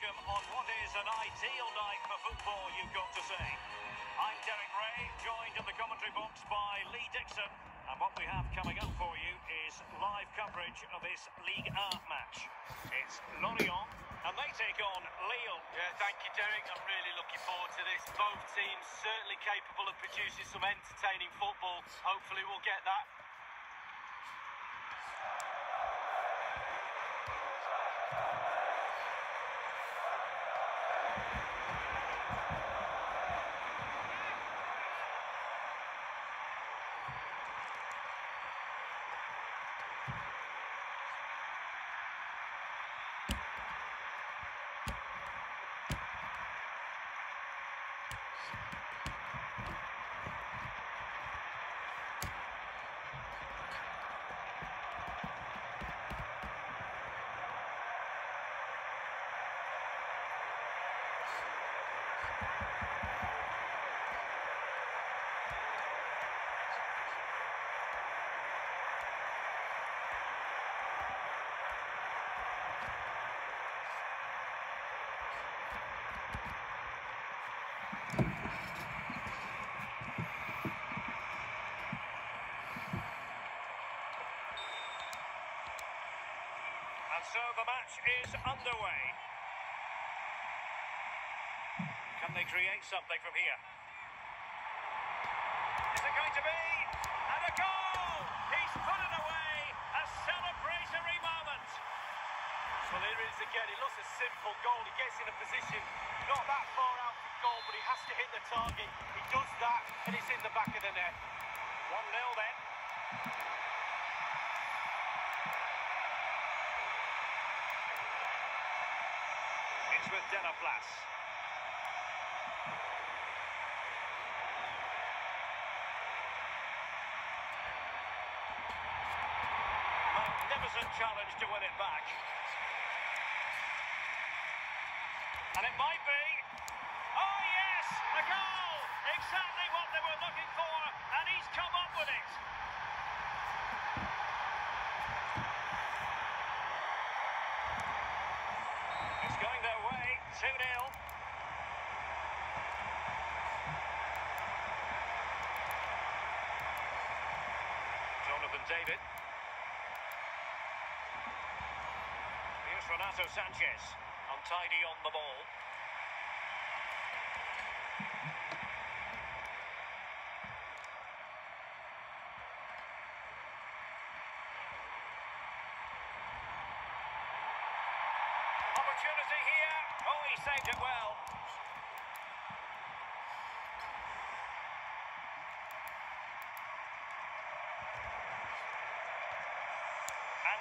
welcome on what is an ideal night for football, you've got to say. I'm Derek Ray, joined in the commentary box by Lee Dixon. And what we have coming up for you is live coverage of this Ligue 1 match. It's Lorient, and they take on Lille. Yeah, thank you, Derek. I'm really looking forward to this. Both teams certainly capable of producing some entertaining football. Hopefully we'll get that. And so the match is underway. Can they create something from here? Is it going to be? And a goal! He's put it away! A celebratory moment! Well, here it is again. It looks a simple goal. He gets in a position not that far out from goal, but he has to hit the target. He does that, and it's in the back of the net. 1-0 then. With Delaplas. Magnificent challenge to win it back. And it might be. Oh, yes! A goal! Exactly what they were looking for, and he's come up with it. It's going their way. 2 0. Jonathan David. Here's Renato Sanches. Untidy on the ball. Opportunity here. Oh, he saved it well.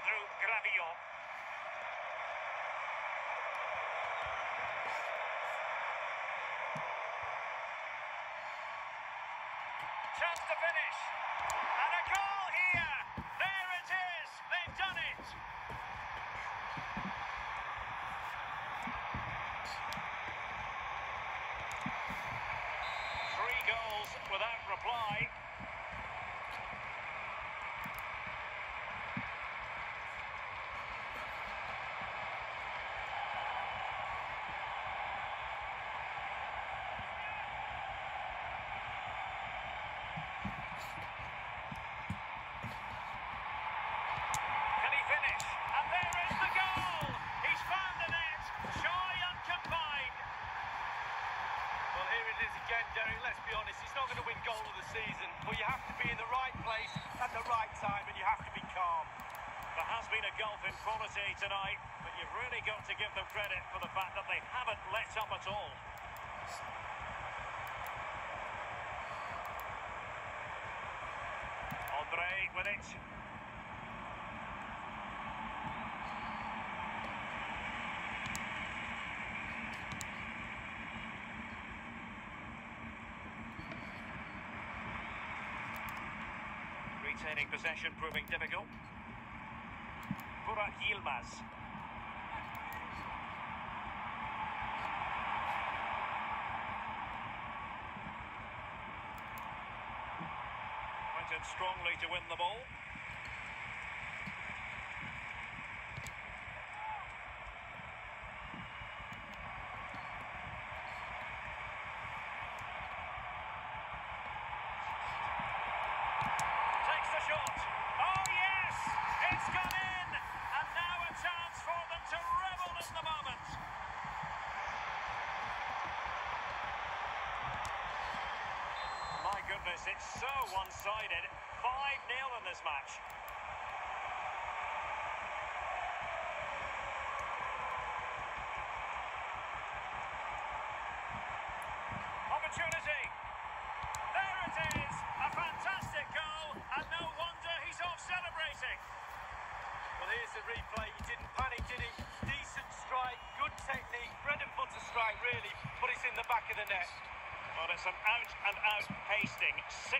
Andrew Gravillon. Chance to finish. And a goal here. There it is. They've done it. Three goals without reply. Can? And there is the goal! He's found the net. Joy uncombined. Well, here it is again, Derek. Let's be honest, he's not going to win goal of the season, but you have to be in the right place at the right time, and you have to be calm. There has been a gulf in quality tonight, but you've really got to give them credit for the fact that they haven't let up at all. Andre with it. Retaining possession proving difficult. Burak Yilmaz. Went in strongly to win the ball. It's so one-sided. 5-0 in this match. Opportunity. There it is. A fantastic goal. And no wonder he's off celebrating. Well, here's the replay. He didn't panic, did he? Decent strike, good technique, bread and butter strike, really, but it's in the back of the net. An out-and-out pasting. 6-0.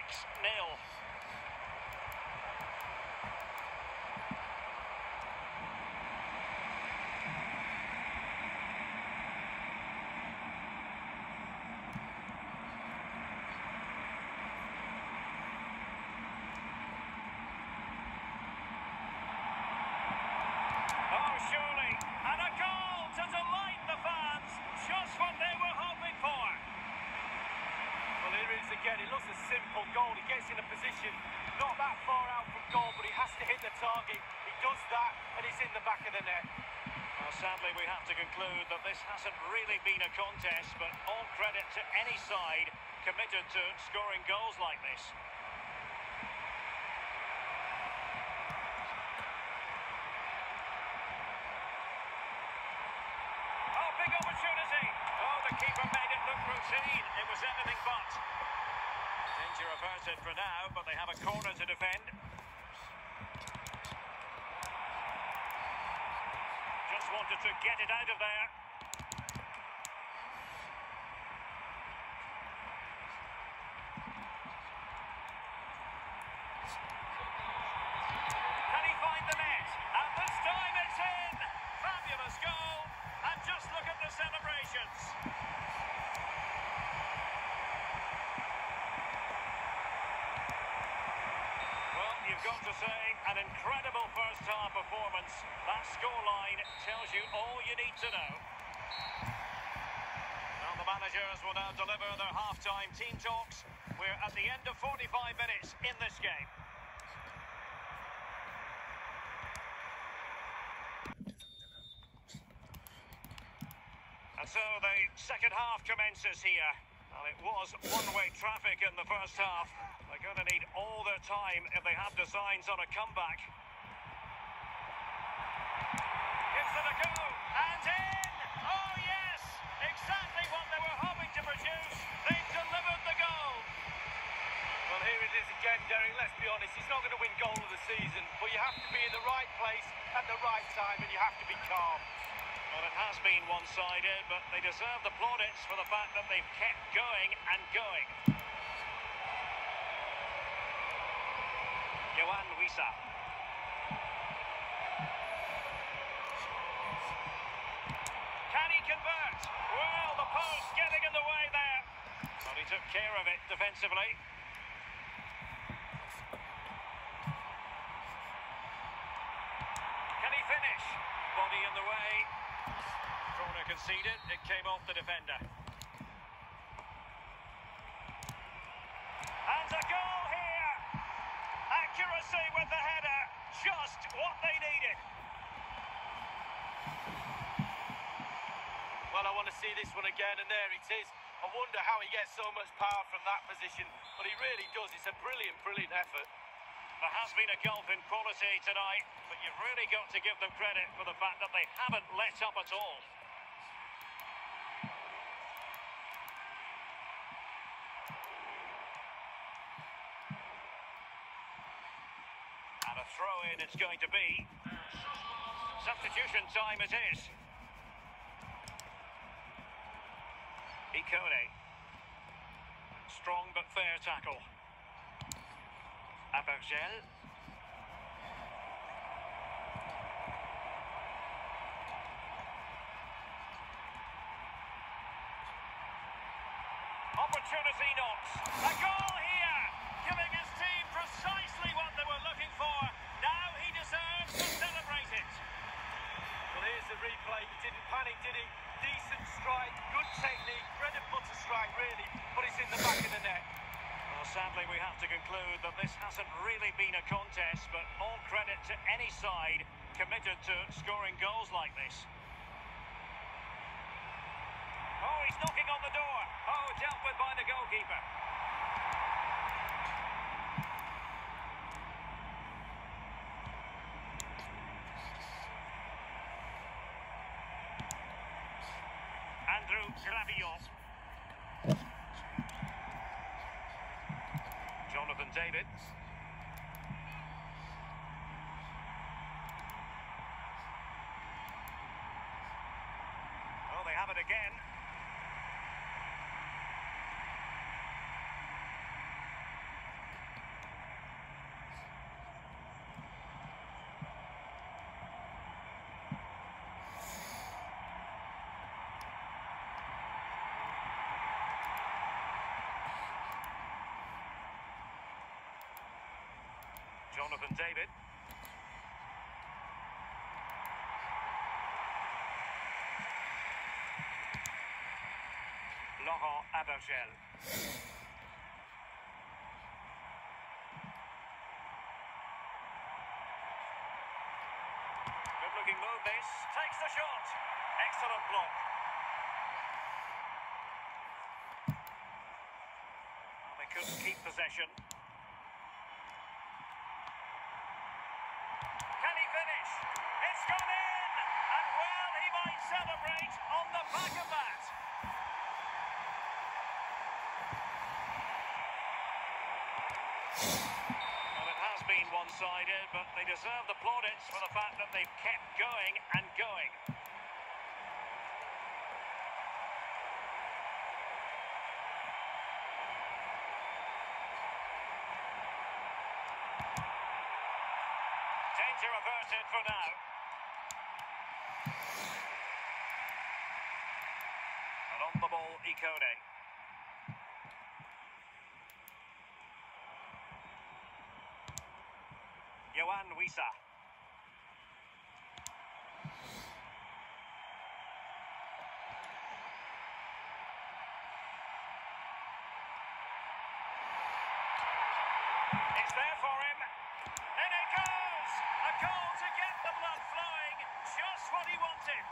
Oh, surely. And a goal to delight the fans. Just what they were hoping for. Well, here it is again. It looks a simple goal. He gets in a position not that far out from goal, but he has to hit the target. He does that, and it's in the back of the net. Well, sadly, we have to conclude that this hasn't really been a contest, but all credit to any side committed to scoring goals like this. Oh, big opportunity. Oh, the keeper made it look routine. It was anything but. Danger averted for now, but they have a corner to defend. Just wanted to get it out of there. Can he find the net? And this time it's in! Fabulous goal! And just look at the celebrations. Well, you've got to say, an incredible first half performance. That scoreline tells you all you need to know. Now the managers will now deliver their half-time team talks. We're at the end of 45 minutes in this game. And so the second half commences here. Well, it was one-way traffic in the first half. They're going to need all their time if they have designs on a comeback. Gives it a go, and in! Oh, yes! Exactly what they were hoping to produce. They've delivered the goal. Well, here it is again, Derek. Let's be honest, he's not going to win goal of the season, but you have to be in the right place at the right time, and you have to be calm. Well, it has been one-sided, but they deserve the plaudits for the fact that they've kept going and going. Yoane Wissa. Can he convert? Well, the post getting in the way there. But he took care of it defensively. Can he finish? Body in the way. Corner conceded. It came off the defender. And a goal here. Accuracy with the header. Just what they needed. Well, I want to see this one again, and there it is. I wonder how he gets so much power from that position, but he really does. It's a brilliant, brilliant effort. There has been a gulf in quality tonight, but you've really got to give them credit for the fact that they haven't let up at all. Throw in it's going to be. Substitution time it is. Ikone. Strong but fair tackle. Abergel. Opportunity knocks. A goal here, giving his team precisely what they were looking for. The replay. He didn't panic, did he? Decent strike, good technique, bread and butter strike, really, but it's in the back of the net. Well, sadly, we have to conclude that this hasn't really been a contest, but all credit to any side committed to scoring goals like this. Oh, he's knocking on the door. Oh, dealt with by the goalkeeper. Gravillon. Jonathan David. Well, they have it again. Jonathan David. Laurent Abergel. Good looking move this. Takes the shot. Excellent block. They couldn't keep possession. Can he finish? It's gone in! And well, he might celebrate on the back of that. Well, it has been one-sided, but they deserve the plaudits for the fact that they've kept going and going. Danger averted for now. And on the ball, Ikone. Yoane Wissa. It's there for him. In it goes! A goal to get the blood flowing. Just what he wanted.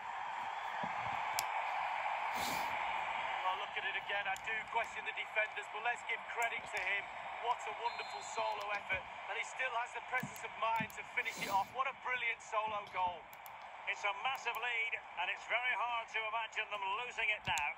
Well, look at it again. I do question the defenders, but let's give credit to him. What a wonderful solo effort. And he still has the presence of mind to finish it off. What a brilliant solo goal. It's a massive lead, and it's very hard to imagine them losing it now.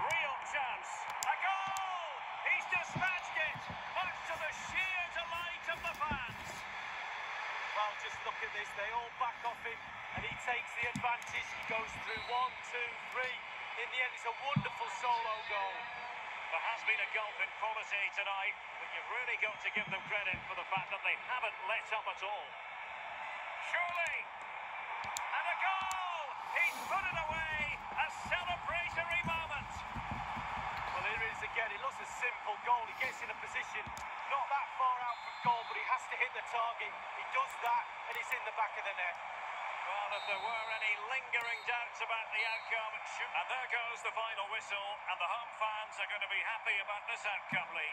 Real chance. A goal! He's dispatched it, much to the sheer delight of the fans. Well, just look at this. They all back off him, and he takes the advantage. He goes through one, two, three. In the end, it's a wonderful solo goal. There has been a gulf in quality tonight, but you've really got to give them credit for the fact that they haven't let up at all. Surely! And a goal! He's put it away! A celebratory moment! Well, here it is again. It looks a simple goal. He gets in a position not that far out from goal, but he has to hit the target. He does that, and it's in the back of the net. Well, if there were any lingering doubts about the outcome, and there goes the final whistle, and the home fans are going to be happy about this outcome, Lee.